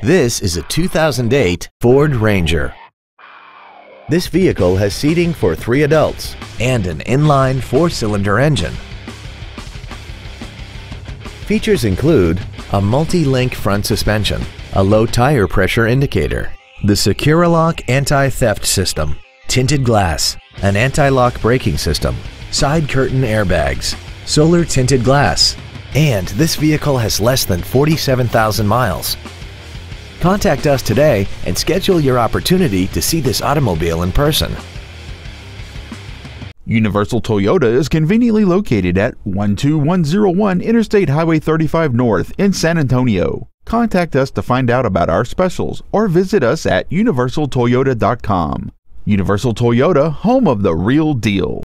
This is a 2008 Ford Ranger. This vehicle has seating for three adults and an inline four-cylinder engine. Features include a multi-link front suspension, a low tire pressure indicator, the SecuriLock anti-theft system, tinted glass, an anti-lock braking system, side curtain airbags, solar tinted glass, and this vehicle has less than 47,000 miles. Contact us today and schedule your opportunity to see this automobile in person. Universal Toyota is conveniently located at 12101 Interstate Highway 35 North in San Antonio. Contact us to find out about our specials or visit us at universaltoyota.com. Universal Toyota, home of the real deal.